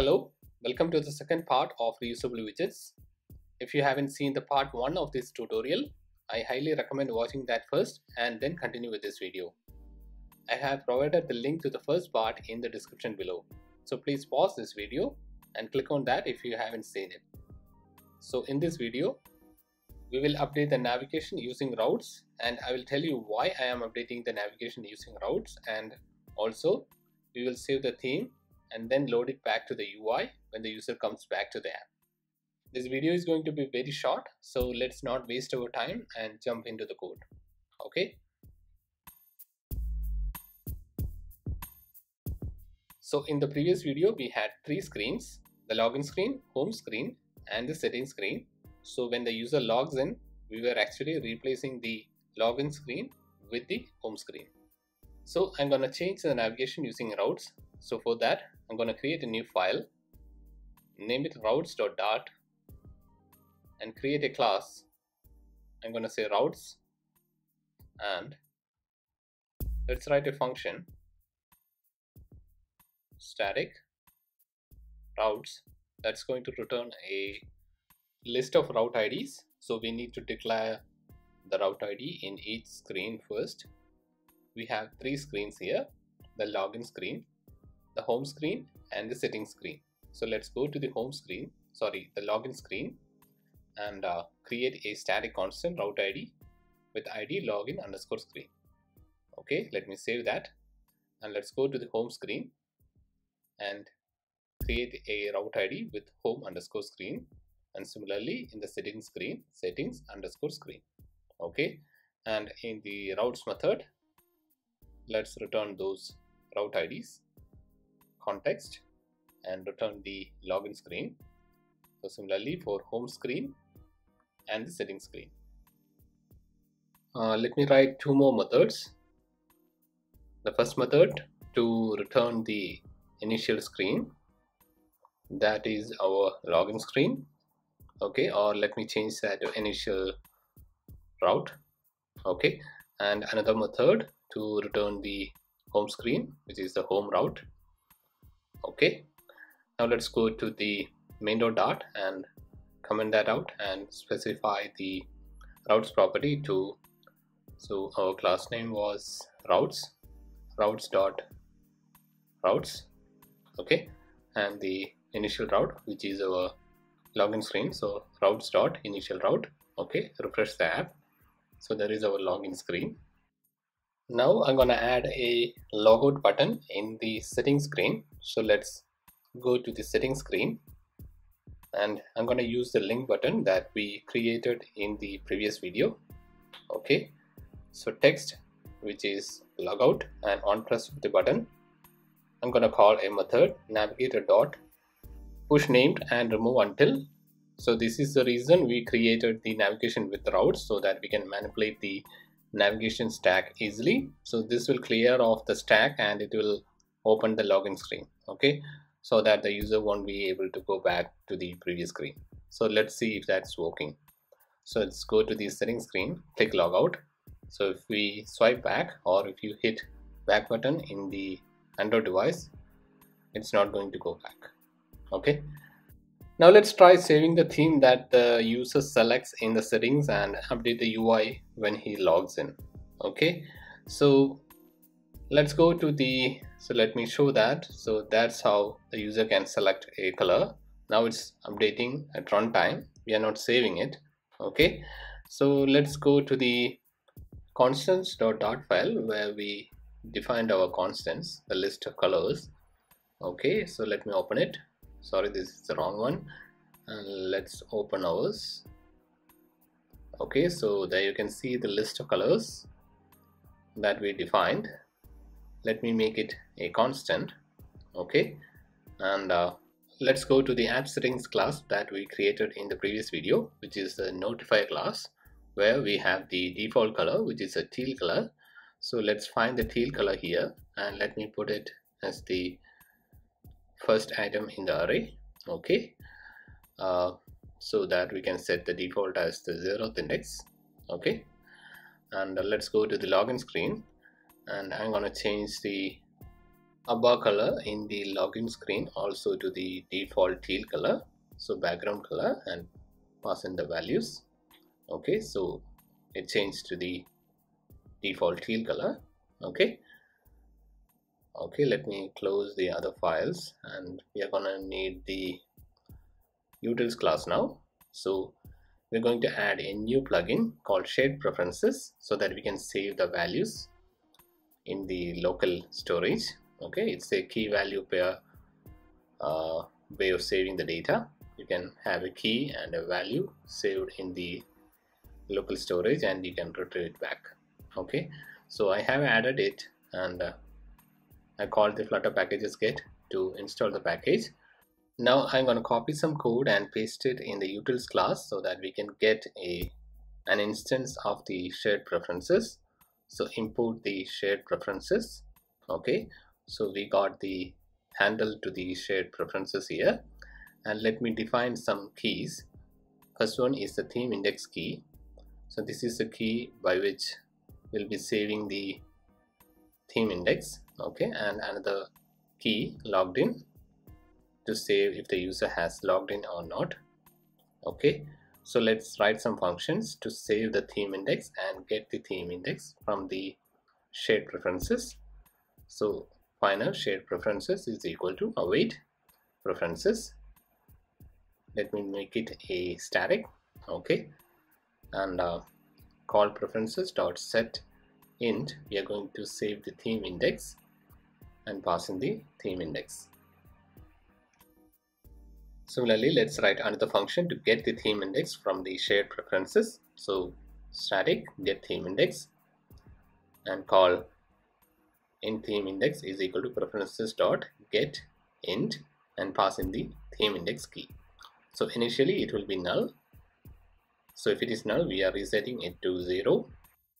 Hello, welcome to the second part of reusable widgets. If you haven't seen the part 1 of this tutorial, I highly recommend watching that first and then continue with this video. I have provided the link to the first part in the description below. So please pause this video and click on that if you haven't seen it. So in this video, we will update the navigation using routes and I will tell you why I am updating the navigation using routes and also we will save the theme and then load it back to the UI when the user comes back to the app. This video is going to be very short, so let's not waste our time and jump into the code. Okay. So in the previous video, we had three screens, the login screen, home screen, and the settings screen. So when the user logs in, we were actually replacing the login screen with the home screen. So I'm going to change the navigation using routes. So for that, I'm going to create a new file, name it routes.dart and create a class. I'm going to say routes and let's write a function static routes that's going to return a list of route IDs. So we need to declare the route ID in each screen first. We have three screens here, the login screen, the home screen and the settings screen. So let's go to the home screen, sorry, the login screen and uh, create a static constant route ID with ID login underscore screen. Okay, let me save that and let's go to the home screen and create a route ID with home underscore screen and similarly in the settings screen settings underscore screen okay and in the routes method let's return those route IDs context and return the login screen. So similarly for home screen and the settings screen. Uh, let me write two more methods. The first method to return the initial screen that is our login screen okay or let me change that to initial route okay and another method to return the home screen which is the home route okay. Now let's go to the main dot and comment that out and specify the routes property to so our class name was routes routes dot routes. Okay. And the initial route which is our login screen. So routes dot initial route. Okay. Refresh the app. So there is our login screen now I'm gonna add a logout button in the settings screen. So let's go to the settings screen and I'm gonna use the link button that we created in the previous video. Okay, so text which is logout and on press the button I'm gonna call a method navigator dot push named and remove until so this is the reason we created the navigation with routes so that we can manipulate the navigation stack easily. So this will clear off the stack and it will open the login screen okay? So that the user won't be able to go back to the previous screen. So let's see if that's working. So let's go to the settings screen click logout so if we swipe back or if you hit back button in the android device it's not going to go back okay now let's try saving the theme that the user selects in the settings and update the UI when he logs in. Okay, so let's go to the, so let me show that. So that's how the user can select a color. Now it's updating at runtime. We are not saving it. Okay, so let's go to the constants.dart file where we defined our constants, the list of colors. Okay, so let me open it sorry this is the wrong one. And let's open ours. Okay so there you can see the list of colors that we defined. Let me make it a constant okay? And uh, let's go to the app settings class that we created in the previous video which is the notify class where we have the default color which is a teal color. So let's find the teal color here and let me put it as the first item in the array okay? Uh, so that we can set the default as the zeroth index okay? And uh, let's go to the login screen and I'm gonna change the bar color in the login screen also to the default teal color so background color and pass in the values okay? So it changed to the default teal color okay okay let me close the other files and we are gonna need the utils class now. So we're going to add a new plugin called shared preferences so that we can save the values in the local storage. Okay it's a key value pair uh, way of saving the data. You can have a key and a value saved in the local storage and you can retrieve it back. Okay so I have added it and uh, I called the flutter packages get to install the package. Now I'm going to copy some code and paste it in the utils class so that we can get a an instance of the shared preferences. So import the shared preferences okay? So we got the handle to the shared preferences here. And let me define some keys. First one is the theme index key. So this is the key by which we'll be saving the theme index okay and another key logged in to save if the user has logged in or not. Okay so let's write some functions to save the theme index and get the theme index from the shared preferences. So final shared preferences is equal to await preferences. Let me make it a static okay? And uh, call preferences dot set int we are going to save the theme index and pass in the theme index Similarly, let's write another function to get the theme index from the shared preferences. So static get theme index and call in theme index is equal to preferences dot get int and pass in the theme index key. So initially it will be null. So if it is null, we are resetting it to zero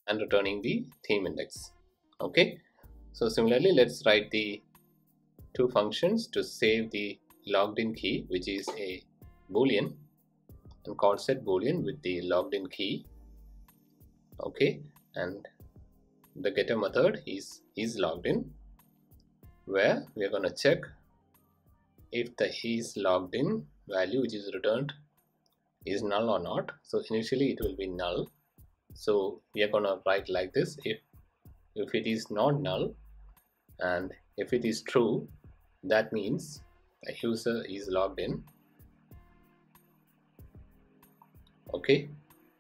and returning the theme index. Okay. So similarly, let's write the two functions to save the logged in key which is a boolean and call set boolean with the logged in key. Okay and the getter method is is logged in where we are going to check if the is logged in value which is returned is null or not. So initially it will be null. So we are going to write like this. If if it is not null and if it is true that means the user is logged in. Okay.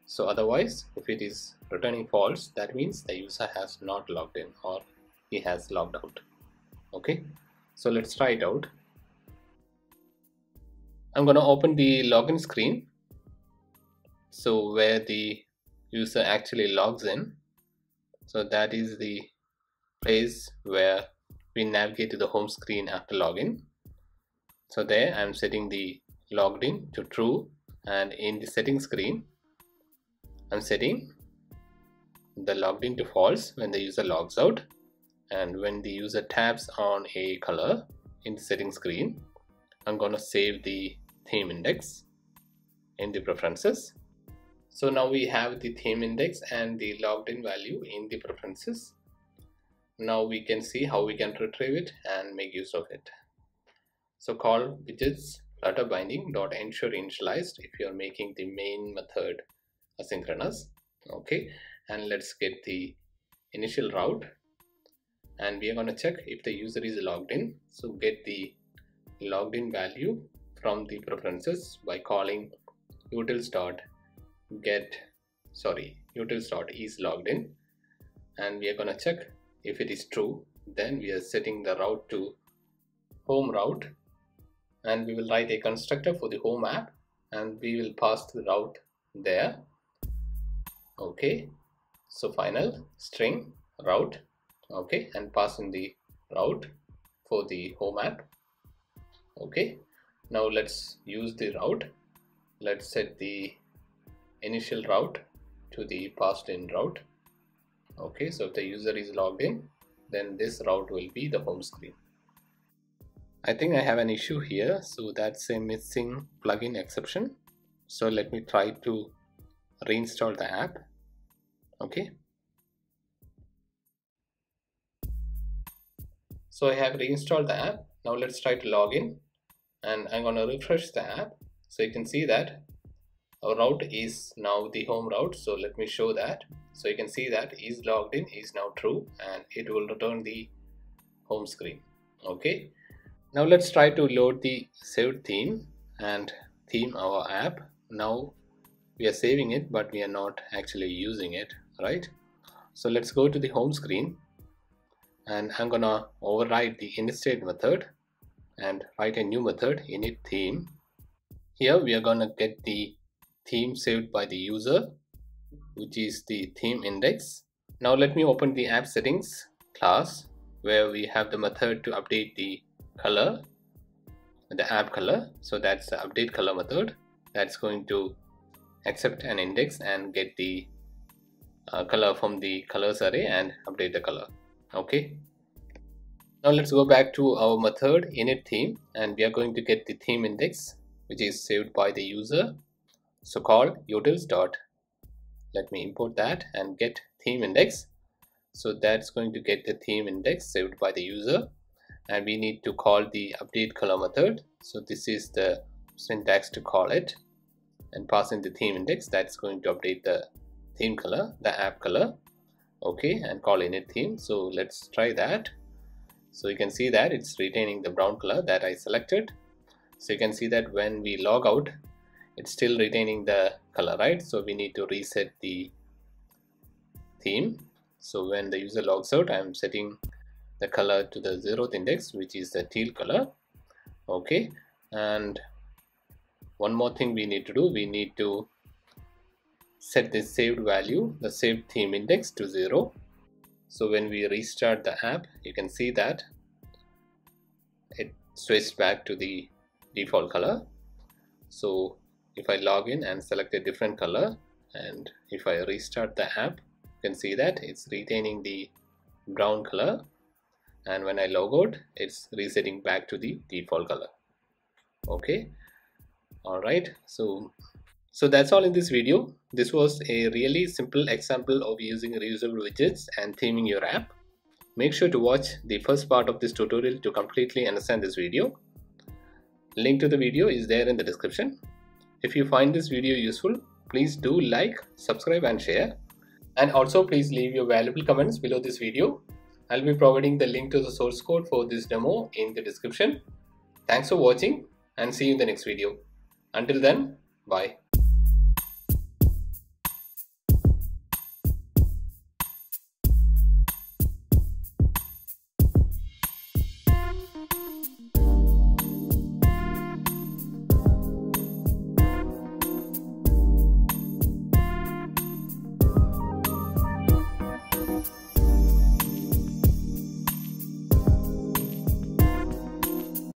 So otherwise if it is returning false that means the user has not logged in or he has logged out. Okay. So let's try it out. I'm to open the login screen. So where the user actually logs in. So that is the place where we navigate to the home screen after login. So there I'm setting the logged in to true and in the settings screen I'm setting the logged in to false when the user logs out and when the user taps on a color in the settings screen I'm going to save the theme index in the preferences. So now we have the theme index and the logged in value in the preferences now we can see how we can retrieve it and make use of it. So call widgets flutter binding dot ensure initialized if you are making the main method asynchronous. Okay and let's get the initial route. And we are going to check if the user is logged in. So get the logged in value from the preferences by calling utils dot get sorry utils dot is logged in. And we are going to check if it is true then we are setting the route to home route and we will write a constructor for the home app and we will pass the route there. Okay so final string route okay and pass in the route for the home app. Okay now let's use the route. Let's set the initial route to the passed in route okay so if the user is logged in then this route will be the home screen. I think I have an issue here. So that's a missing plugin exception. So let me try to reinstall the app. Okay. So I have reinstalled the app. Now let's try to log in. And I'm gonna refresh the app. So you can see that our route is now the home route. So let me show that. So you can see that is logged in is now true and it will return the home screen. Okay. Now let's try to load the saved theme and theme our app. Now we are saving it but we are not actually using it right? So let's go to the home screen and I'm gonna override the init method and write a new method init theme. Here we are gonna get the theme saved by the user which is the theme index. Now let me open the app settings class where we have the method to update the color the app color. So that's the update color method. That's going to accept an index and get the uh, color from the colors array and update the color. Okay. Now let's go back to our method init theme and we are going to get the theme index which is saved by the user so call utils dot. Let me import that and get theme index. So that's going to get the theme index saved by the user. And we need to call the update color method. So this is the syntax to call it. And pass in the theme index. That's going to update the theme color the app color. Okay and call init theme. So let's try that. So you can see that it's retaining the brown color that I selected. So you can see that when we log out it's still retaining the color right? So we need to reset the theme. So when the user logs out I'm setting the color to the zeroth index which is the teal color. Okay and one more thing we need to do we need to set the saved value the saved theme index to zero. So when we restart the app you can see that it switched back to the default color. So if I log in and select a different color and if I restart the app you can see that it's retaining the brown color. And when I log out it's resetting back to the default color. Okay? Alright so so that's all in this video. This was a really simple example of using reusable widgets and theming your app. Make sure to watch the first part of this tutorial to completely understand this video. Link to the video is there in the description if you find this video useful please do like subscribe and share and also please leave your valuable comments below this video I'll be providing the link to the source code for this demo in the description. Thanks for watching and see you in the next video. Until then, bye.